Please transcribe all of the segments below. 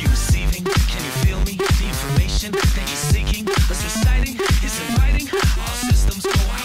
you receiving? Can you feel me? The information that you're seeking is reciting, is inviting. All systems go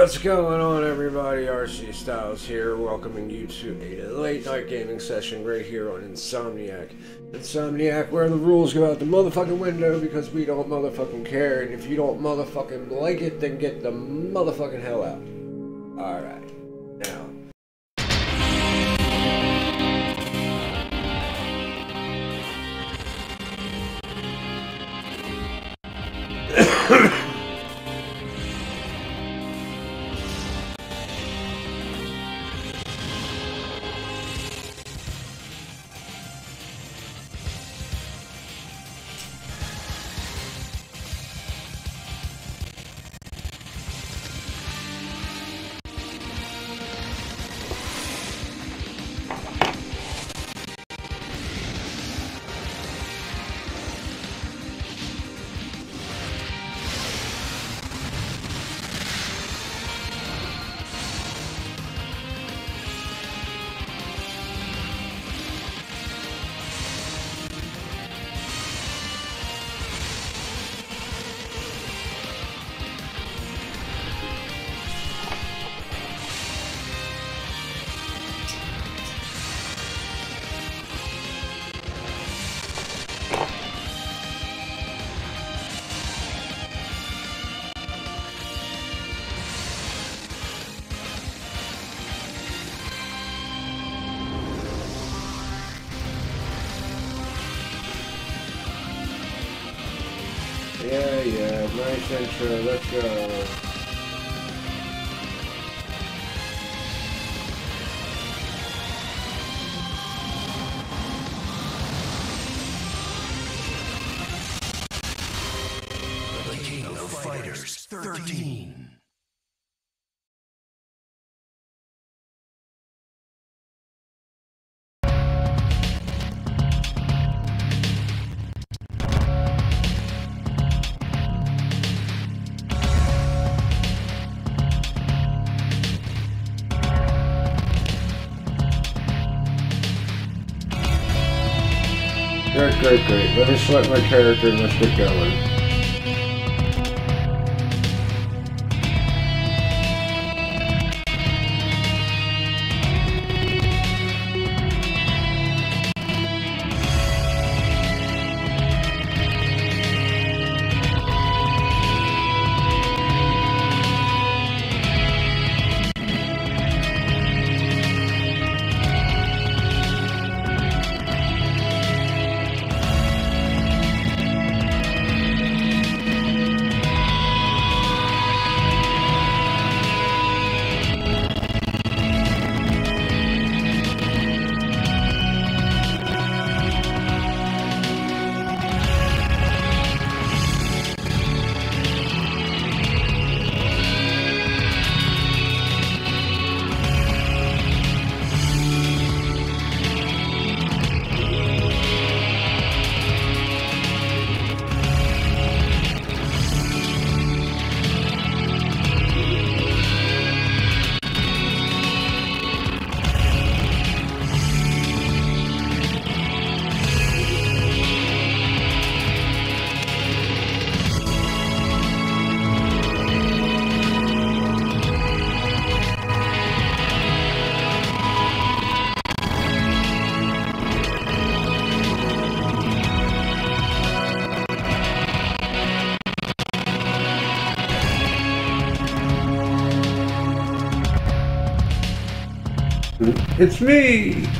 what's going on, everybody? RC Stylez here, welcoming you to a late night gaming session right here on Insomniac. Insomniac, where the rules go out the motherfucking window because we don't motherfucking care, and if you don't motherfucking like it, then get the motherfucking hell out. Alright, Nice intro, let's go. The King of Fighters 13. Great, great. Let me select my character and let's It's me!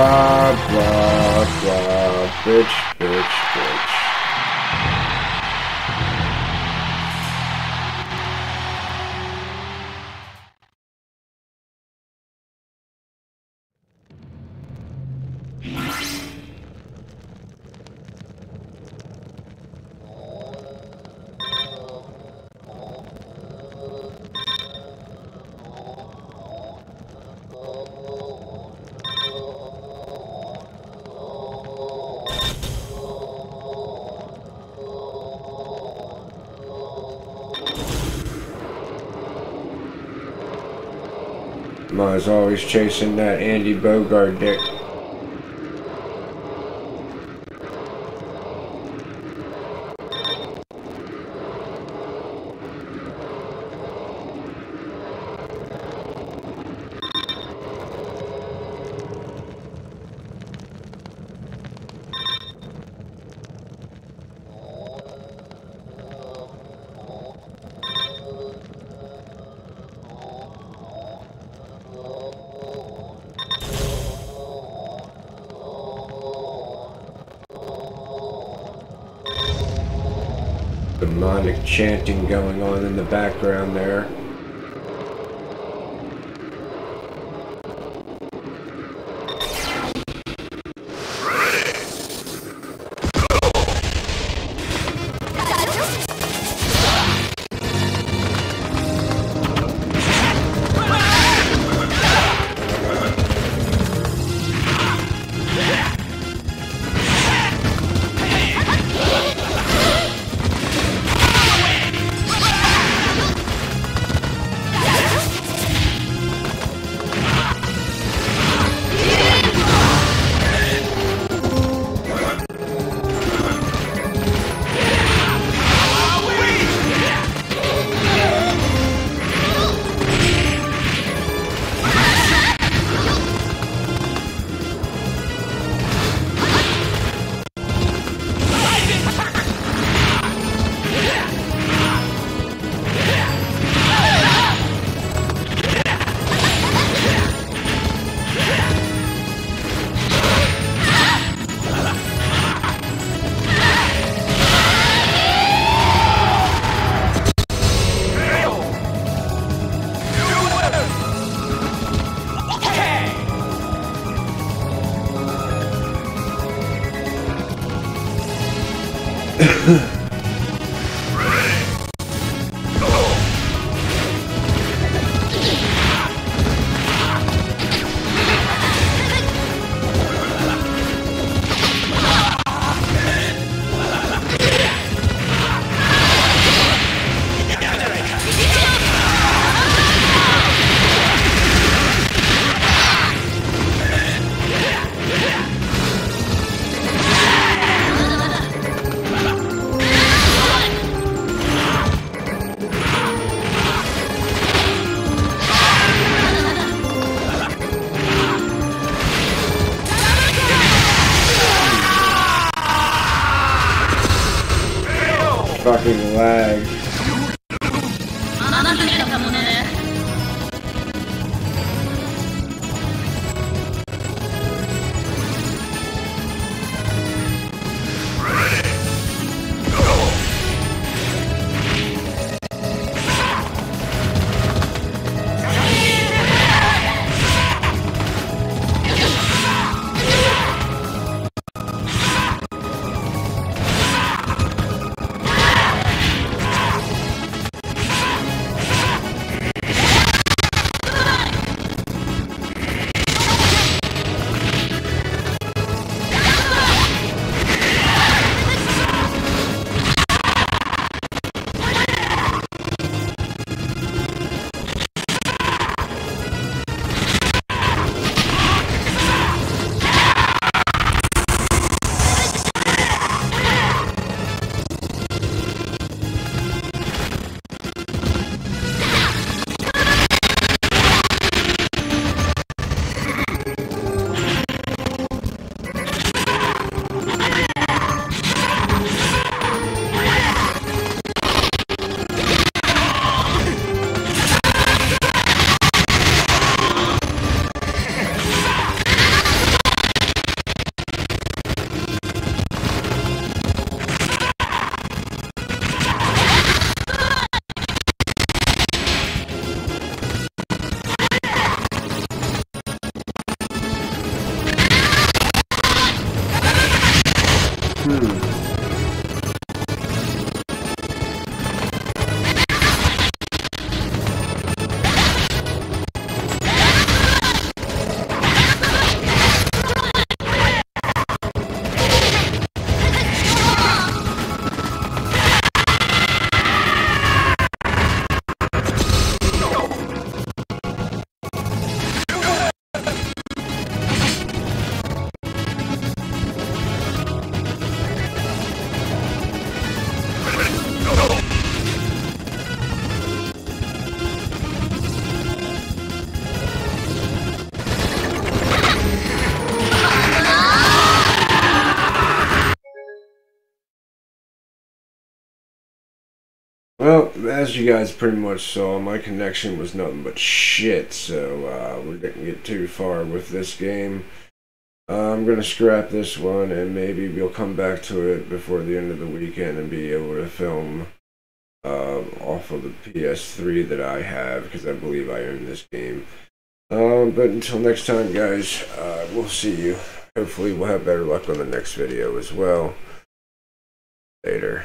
blah, blah, Mai's always chasing that Andy Bogard dick. Demonic chanting going on in the background there. Well, as you guys pretty much saw, my connection was nothing but shit, so uh, we didn't get too far with this game. Uh, I'm gonna scrap this one, and maybe we'll come back to it before the end of the weekend and be able to film uh, off of the PS3 that I have, because I believe I own this game. Um, but until next time, guys, uh, we'll see you. Hopefully, we'll have better luck on the next video as well. Later.